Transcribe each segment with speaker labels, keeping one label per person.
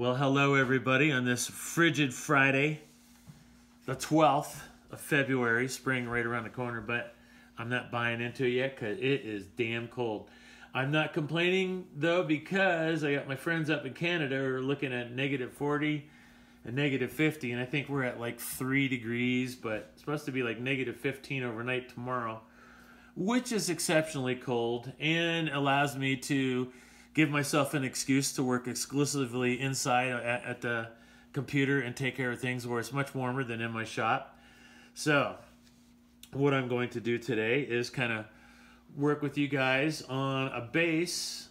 Speaker 1: Well, hello everybody on this frigid Friday, the 12th of February, spring right around the corner, but I'm not buying into it yet because it is damn cold. I'm not complaining though because I got my friends up in Canada who are looking at negative 40 and negative 50, and I think we're at like 3 degrees, but supposed to be like negative 15 overnight tomorrow, which is exceptionally cold and allows me to give myself an excuse to work exclusively inside at, at the computer and take care of things where it's much warmer than in my shop. So, what I'm going to do today is kind of work with you guys on a bass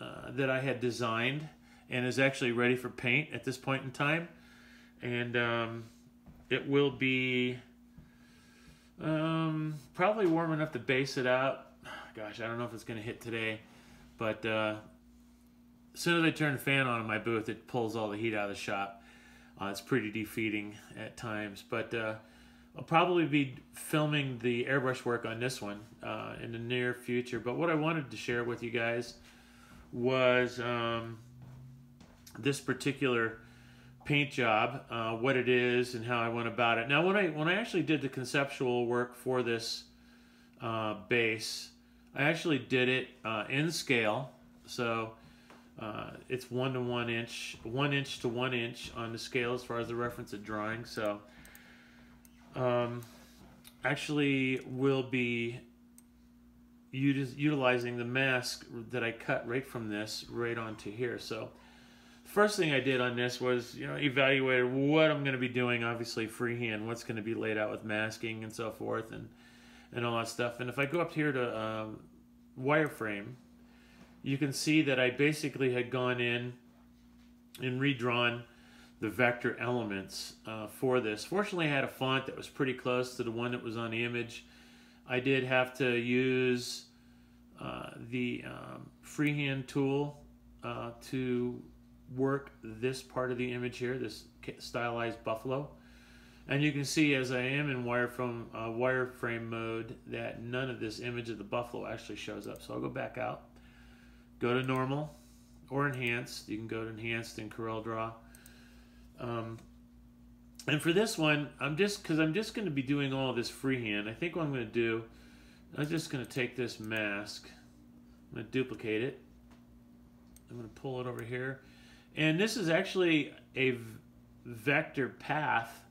Speaker 1: uh, that I had designed and is actually ready for paint at this point in time. And um, it will be um, probably warm enough to base it out. Gosh, I don't know if it's going to hit today, but uh, as soon as I turn the fan on in my booth, it pulls all the heat out of the shop. Uh, it's pretty defeating at times, but uh, I'll probably be filming the airbrush work on this one uh, in the near future. But what I wanted to share with you guys was um, this particular paint job, uh, what it is, and how I went about it. Now, when I when I actually did the conceptual work for this uh, bass, I actually did it uh, in scale. So uh, it's one to one inch, one inch to one inch on the scale as far as the reference of drawing. So, um, actually, will be utilizing the mask that I cut right from this right onto here. So, first thing I did on this was, you know, evaluated what I'm going to be doing. Obviously, freehand, what's going to be laid out with masking and so forth, and and all that stuff. And if I go up here to um, wireframe you can see that I basically had gone in and redrawn the vector elements uh, for this. Fortunately, I had a font that was pretty close to the one that was on the image. I did have to use uh, the um, freehand tool uh, to work this part of the image here, this stylized buffalo. And you can see as I am in wireframe, uh, wireframe mode that none of this image of the buffalo actually shows up. So I'll go back out go to normal or enhanced. You can go to enhanced in Corel Draw. Um, and for this one, I'm just because I'm just going to be doing all this freehand. I think what I'm going to do, I'm just going to take this mask. I'm going to duplicate it. I'm going to pull it over here. And this is actually a vector path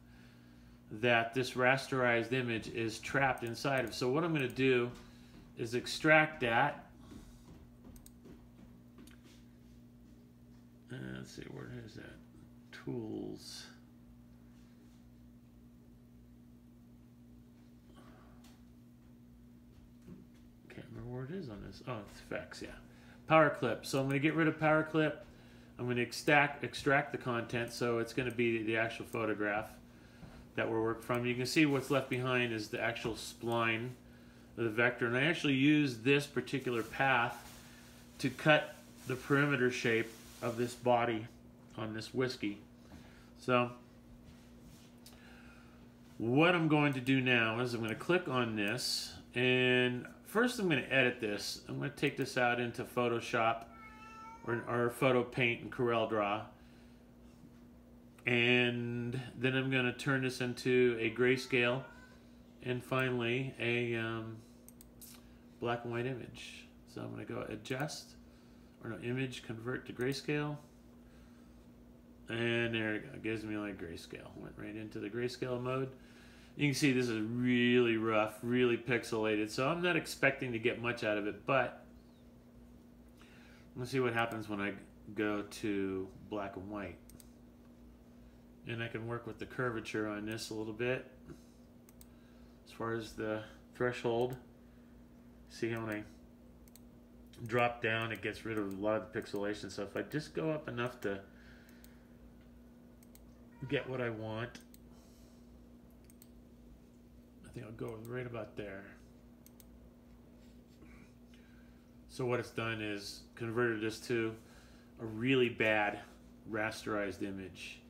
Speaker 1: that this rasterized image is trapped inside of. So what I'm going to do is extract that Uh, let's see, where is that? Tools. Can't remember where it is on this. Oh, it's effects, yeah. Power clip. So I'm going to get rid of power clip. I'm going to extract, extract the content, so it's going to be the actual photograph that we're working from. You can see what's left behind is the actual spline of the vector. And I actually use this particular path to cut the perimeter shape of this body on this whiskey. So what I'm going to do now is I'm going to click on this and first I'm going to edit this. I'm going to take this out into Photoshop or, or Photo Paint and Corel Draw and then I'm going to turn this into a grayscale and finally a um, black and white image. So I'm going to go adjust or no, image, convert to grayscale. And there it go. It gives me like grayscale. Went right into the grayscale mode. You can see this is really rough, really pixelated. So I'm not expecting to get much out of it, but let's see what happens when I go to black and white. And I can work with the curvature on this a little bit. As far as the threshold. See how I drop down, it gets rid of a lot of the pixelation. So if I just go up enough to get what I want, I think I'll go right about there. So what it's done is converted this to a really bad rasterized image.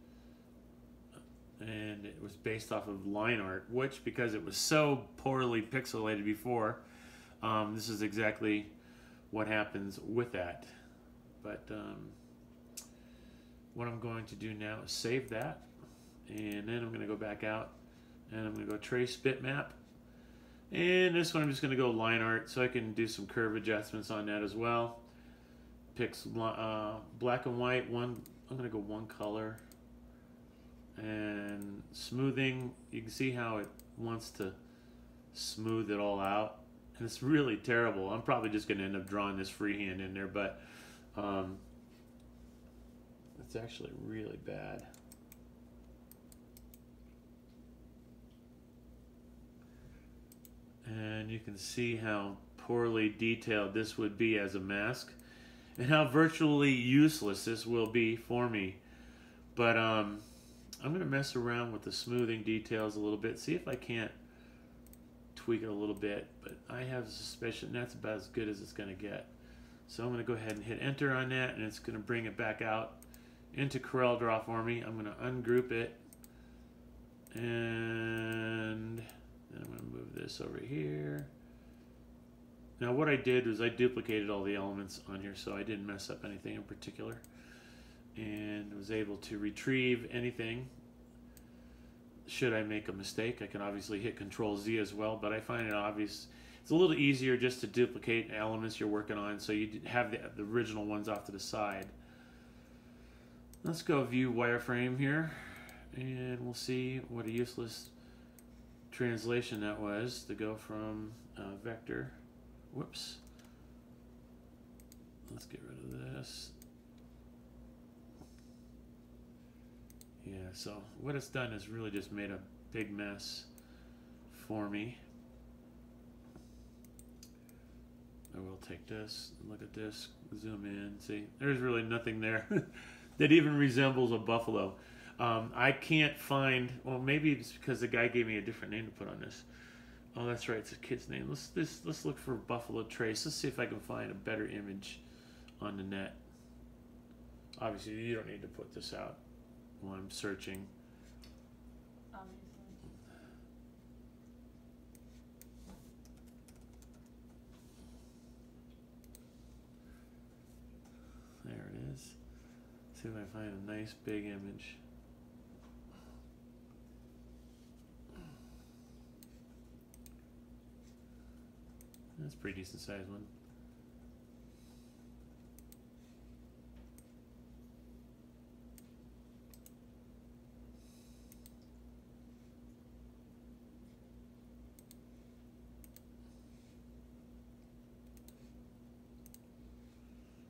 Speaker 1: And it was based off of line art, which because it was so poorly pixelated before, um, this is exactly what happens with that. But um, what I'm going to do now is save that. And then I'm going to go back out and I'm going to go trace bitmap. And this one I'm just going to go line art so I can do some curve adjustments on that as well. Pick some, uh, black and white, one, I'm going to go one color. And smoothing, you can see how it wants to smooth it all out. It's really terrible. I'm probably just going to end up drawing this freehand in there, but um, it's actually really bad. And you can see how poorly detailed this would be as a mask and how virtually useless this will be for me. But um, I'm going to mess around with the smoothing details a little bit, see if I can't tweak it a little bit, but I have a suspicion that's about as good as it's going to get. So I'm going to go ahead and hit enter on that, and it's going to bring it back out into Corel Draw for me. I'm going to ungroup it, and then I'm going to move this over here. Now what I did was I duplicated all the elements on here so I didn't mess up anything in particular and was able to retrieve anything should I make a mistake. I can obviously hit Control Z as well, but I find it obvious. It's a little easier just to duplicate elements you're working on so you have the, the original ones off to the side. Let's go view wireframe here and we'll see what a useless translation that was to go from uh, vector. Whoops. Let's get rid of this. Yeah, so what it's done is really just made a big mess for me. I will take this, look at this, zoom in, see, there's really nothing there that even resembles a buffalo. Um, I can't find, well, maybe it's because the guy gave me a different name to put on this. Oh, that's right, it's a kid's name. Let's, let's, let's look for Buffalo Trace. Let's see if I can find a better image on the net. Obviously, you don't need to put this out while I'm searching. There it is. See if I find a nice big image. That's a pretty decent sized one.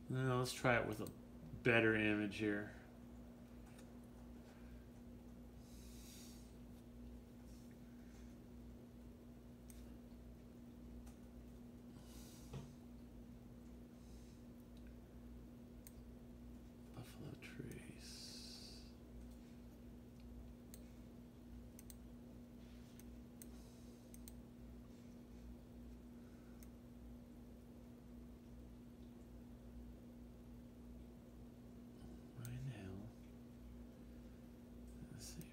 Speaker 1: Now let's try it with a better image here. Buffalo Trace. Ryan Hill. Let's see that.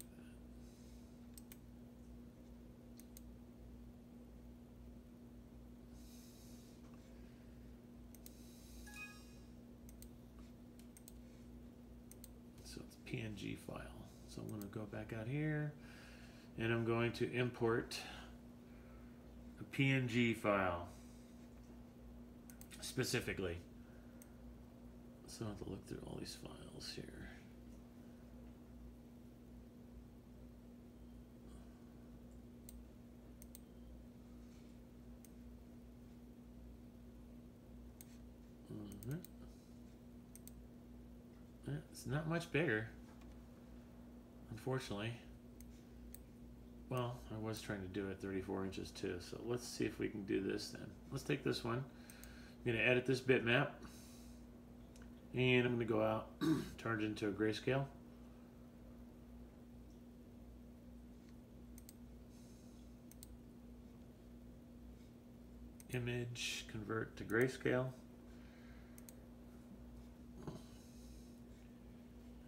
Speaker 1: So it's PNG file. So I'm going to go back out here and I'm going to import a PNG file specifically. So I have to look through all these files here. Mhm. Eh, It's not much bigger, unfortunately. Well, I was trying to do it 34 inches too, so let's see if we can do this then. Let's take this one. I'm going to edit this bitmap. And I'm going to go out, turn it into a grayscale. Image, convert to grayscale.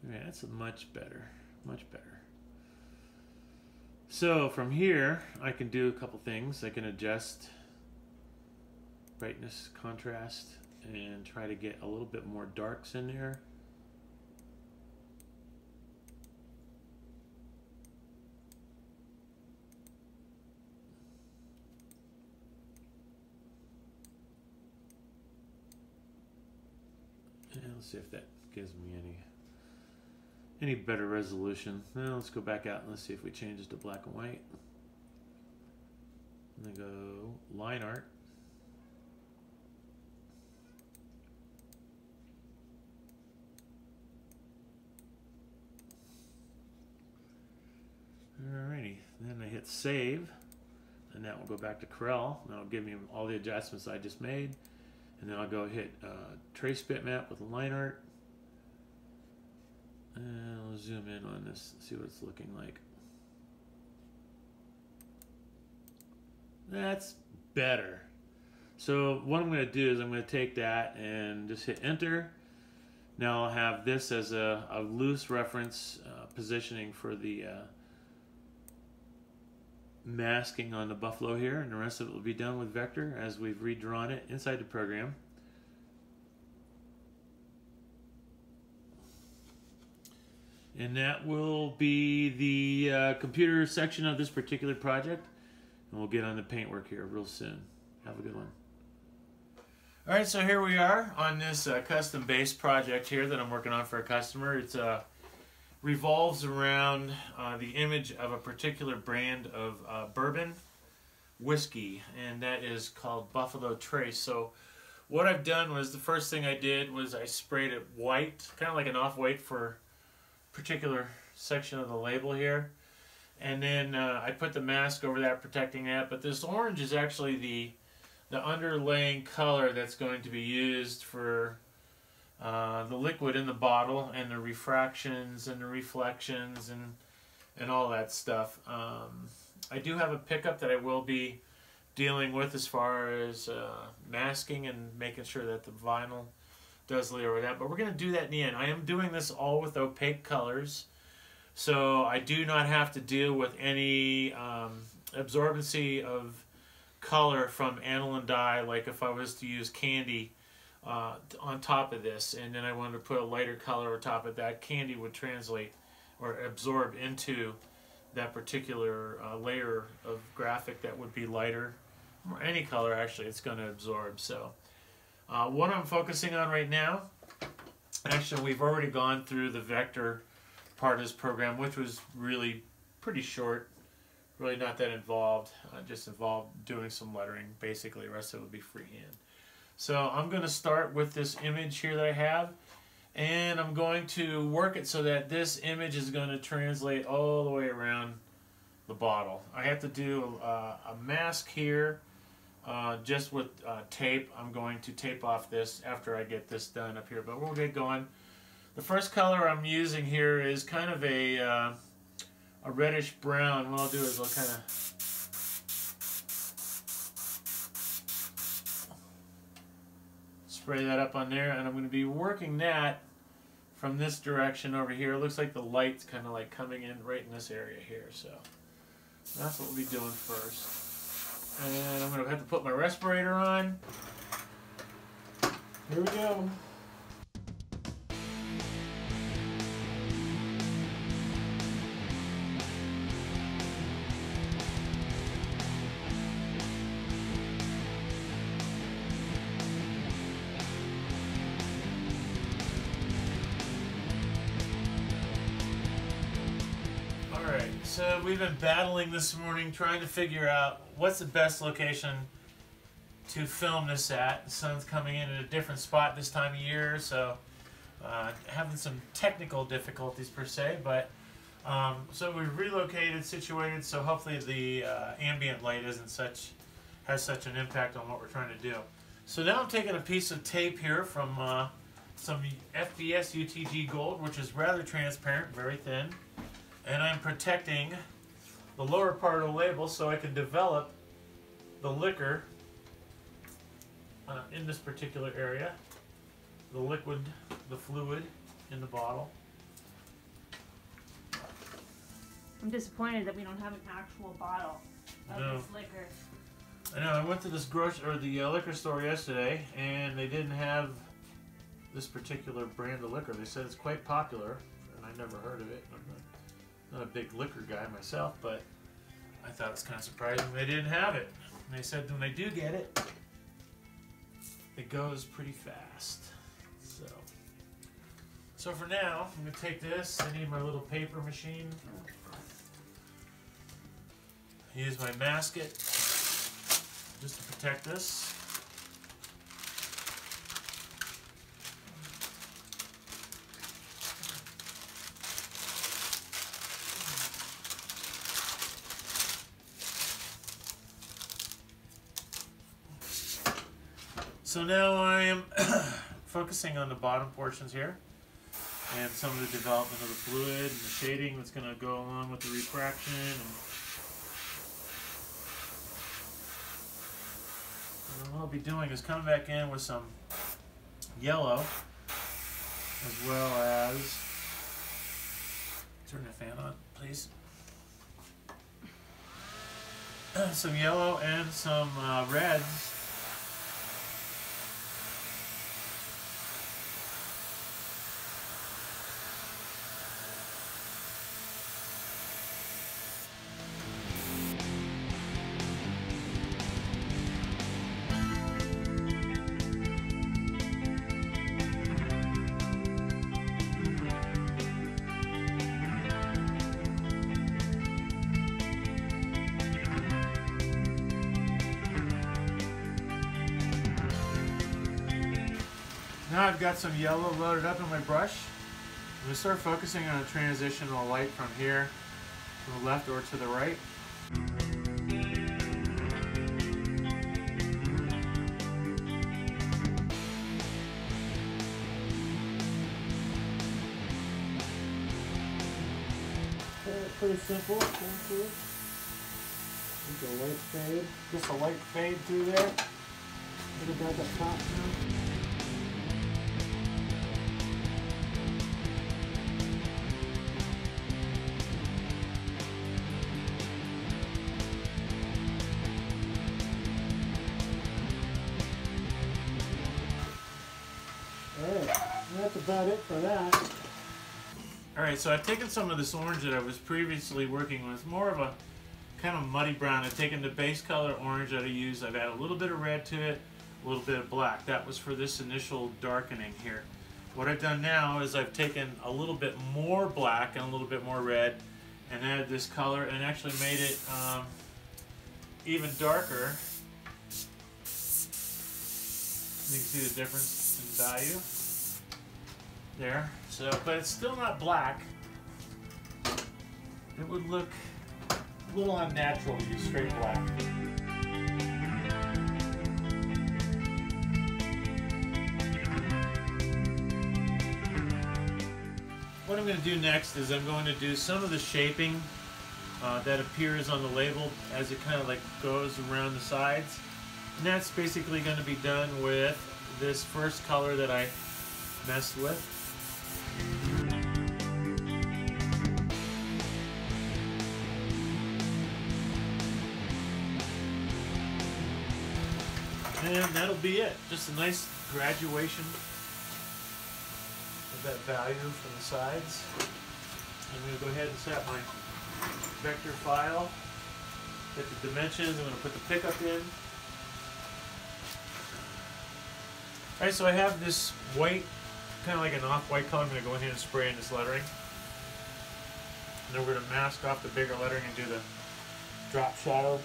Speaker 1: Yeah, that's much better, much better. So from here, I can do a couple things. I can adjust brightness, contrast, and try to get a little bit more darks in there. And let's see if that gives me any any better resolution. Now let's go back out and let's see if we change it to black and white. And then go line art. Alrighty, then I hit save, and that will go back to Corel. And that'll give me all the adjustments I just made. And then I'll go hit uh, trace bitmap with line art. Zoom in on this, see what it's looking like. That's better. So what I'm going to do is I'm going to take that and just hit enter. Now I'll have this as a, a loose reference uh, positioning for the uh, masking on the buffalo here and the rest of it will be done with vector as we've redrawn it inside the program. And that will be the uh, computer section of this particular project. And we'll get on the paintwork here real soon. Have a good one. All right, so here we are on this uh, custom bass project here that I'm working on for a customer. It's uh, revolves around uh, the image of a particular brand of uh, bourbon whiskey, and that is called Buffalo Trace. So what I've done was the first thing I did was I sprayed it white, kind of like an off-white for particular section of the label here. And then uh, I put the mask over that, protecting that. But this orange is actually the the underlaying color that's going to be used for uh, the liquid in the bottle and the refractions and the reflections and and all that stuff. Um, I do have a pickup that I will be dealing with as far as uh, masking and making sure that the vinyl does layer that. But we're going to do that in the end. I am doing this all with opaque colors. So I do not have to deal with any um, absorbency of color from aniline dye like if I was to use candy uh, on top of this, and then I wanted to put a lighter color on top of that, candy would translate or absorb into that particular uh, layer of graphic that would be lighter, or any color actually, it's going to absorb. So uh, what I'm focusing on right now, actually we've already gone through the vector part of this program, which was really pretty short, really not that involved, uh, just involved doing some lettering, basically, the rest of it would be freehand. So I'm going to start with this image here that I have and I'm going to work it so that this image is going to translate all the way around the bottle. I have to do uh, a mask here uh, just with uh, tape. I'm going to tape off this after I get this done up here, but we'll get going. The first color I'm using here is kind of a, uh, a reddish brown. What I'll do is I'll kind of spray that up on there and I'm going to be working that from this direction over here. It looks like the light's kind of like coming in right in this area here. So that's what we'll be doing first. And I'm going to have to put my respirator on. Here we go. All right. So we've been battling this morning trying to figure out what's the best location to film this at. The sun's coming in at a different spot this time of year, so uh, having some technical difficulties per se, but um, so we've relocated, situated, so hopefully the uh, ambient light isn't such has such an impact on what we're trying to do. So now I'm taking a piece of tape here from uh, some FBS UTG Gold, which is rather transparent, very thin and I'm protecting the lower part of the label so I can develop the liquor uh, in this particular area, the liquid, the fluid in the bottle.
Speaker 2: I'm disappointed that we don't have an actual bottle of
Speaker 1: No.
Speaker 2: this liquor.
Speaker 1: I know, I went to this grocery or the uh, liquor store yesterday and they didn't have this particular brand of liquor. They said it's quite popular and I never heard of it. Not a big liquor guy myself, but I thought it was kind of surprising they didn't have it. And they said when they do get it, it goes pretty fast. So So for now, I'm gonna take this. I need my little paper machine. Use my masket just to protect this. So now I am focusing on the bottom portions here and some of the development of the fluid and the shading that's going to go along with the refraction. And, what I'll be doing is coming back in with some yellow as well as turn the fan on please some yellow and some uh, reds Now I've got some yellow loaded up in my brush. I'm to start focusing on a transitional light from here to the left or to the right. Pretty simple. Just a light fade. Just a light fade through there. Little back up top now.
Speaker 3: About it for that.
Speaker 1: Alright, so I've taken some of this orange that I was previously working with, more of a kind of muddy brown. I've taken the base color orange that I used, I've added a little bit of red to it, a little bit of black. That was for this initial darkening here. What I've done now is I've taken a little bit more black and a little bit more red and added this color and actually made it um, even darker. You can see the difference in value there. So, but it's still not black. It would look a little unnatural to use straight black. What I'm going to do next is I'm going to do some of the shaping uh, that appears on the label as it kind of like goes around the sides. And that's basically going to be done with this first color that I messed with. And that'll be it. Just a nice graduation of that value from the sides. I'm going to go ahead and set my vector file, get the dimensions, I'm going to put the pickup in. Alright, so I have this white, kind of like an off-white color, I'm going to go in here and spray in this lettering. And then we're going to mask off the bigger lettering and do the drop shadow.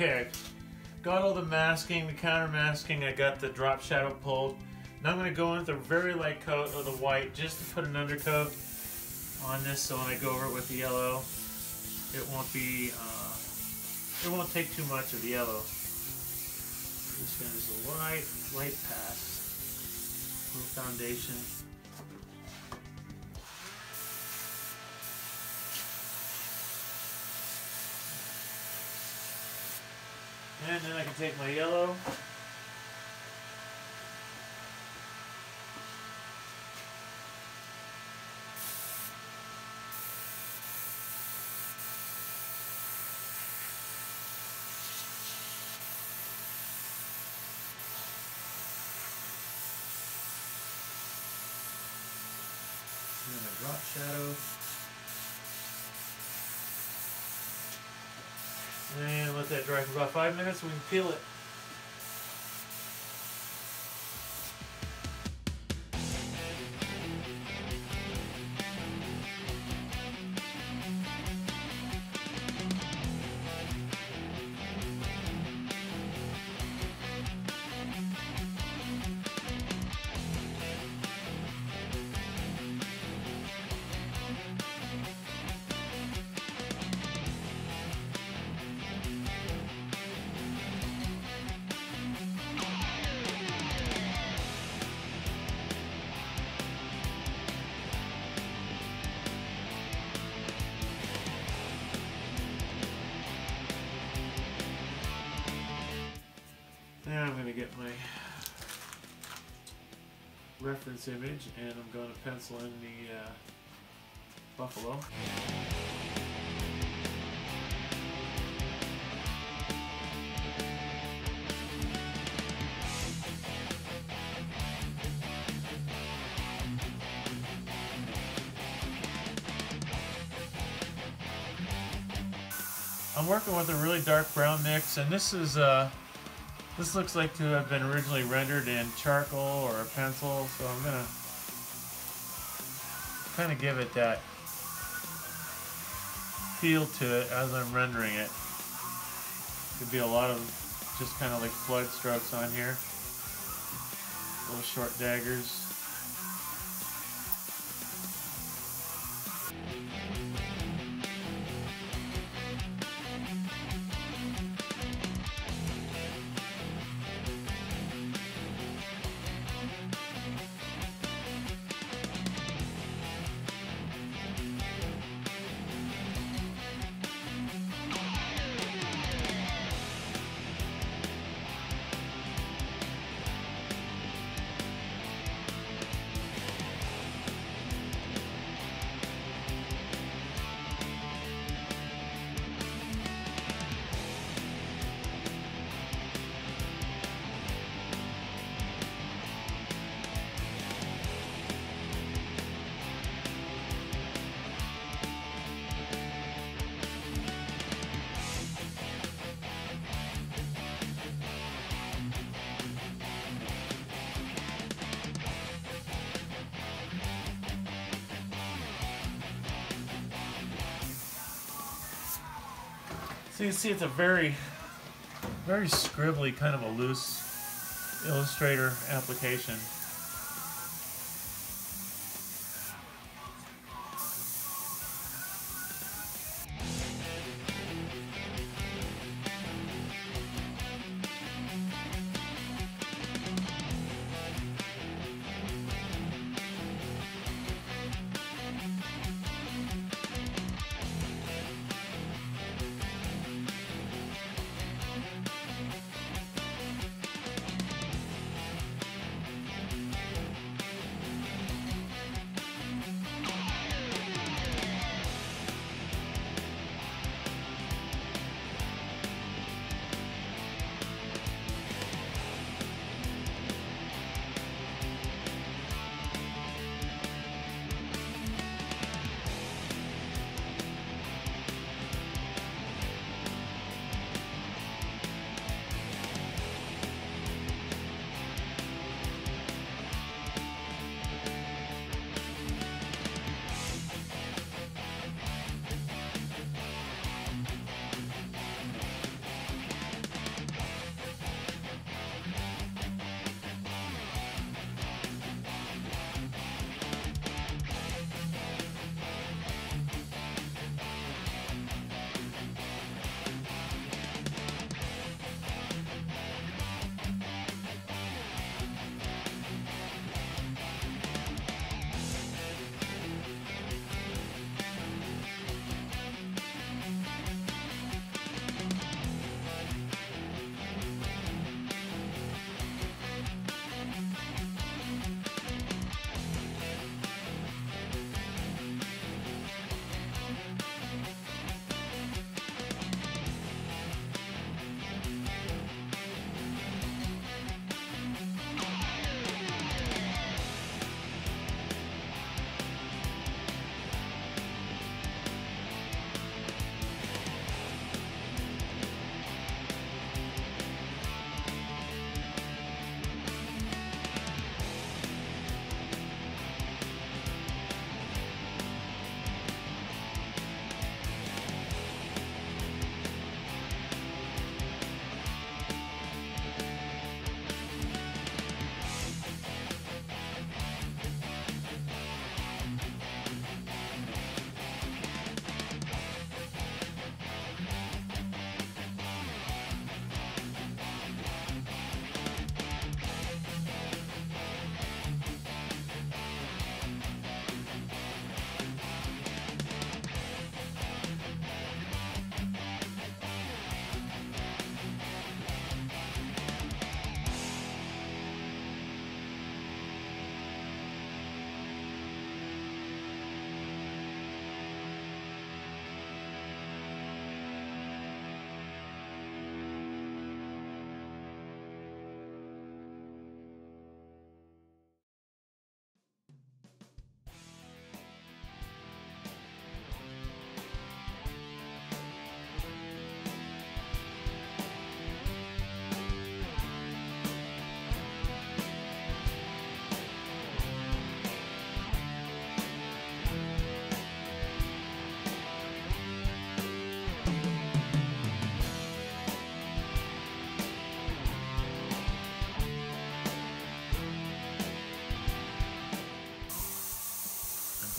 Speaker 1: Okay, got all the masking, the counter masking, I got the drop shadow pulled. Now I'm going to go in with a very light coat of the white just to put an undercoat on this so when I go over it with the yellow, it won't be, uh, it won't take too much of the yellow. This one is a light, light pass, little foundation. And then I can take my yellow. Drop shadow. And let that dry for about five minutes. We can peel it. I'm going to get my reference image and I'm going to pencil in the uh, buffalo. I'm working with a really dark brown mix and this is uh, this looks like to have been originally rendered in charcoal or a pencil, so I'm gonna kind of give it that feel to it as I'm rendering it. Could be a lot of just kind of like flood strokes on here, little short daggers. So you see it's a very, very scribbly, kind of a loose Illustrator application.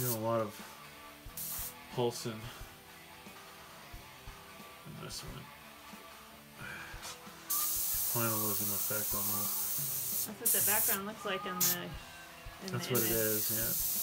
Speaker 1: Doing a lot of pulsing in this one. Finalism effect almost.
Speaker 2: That's what the background looks like in the. In
Speaker 1: That's
Speaker 2: the
Speaker 1: what it
Speaker 2: image.
Speaker 1: is, yeah.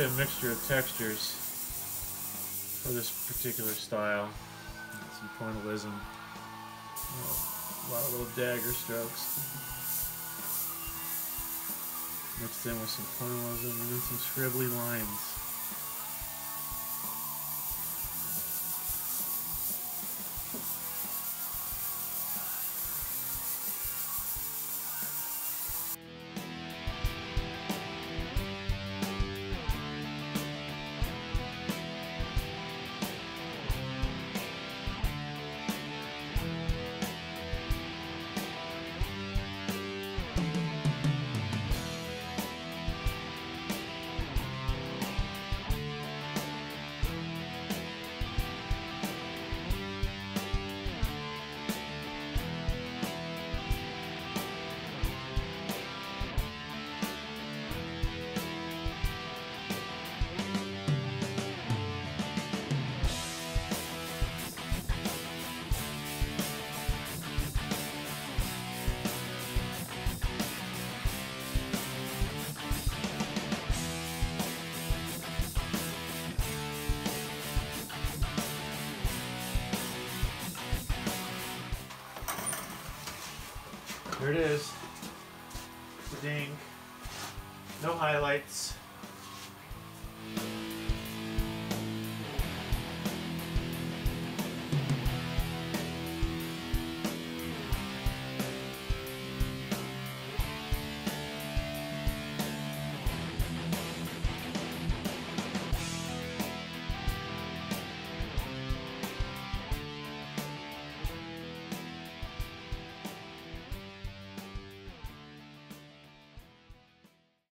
Speaker 1: Really a mixture of textures for this particular style. Some pointillism, a lot of little dagger strokes mixed in with some pointillism and then some scribbly lines. There it is. Ding. No highlights.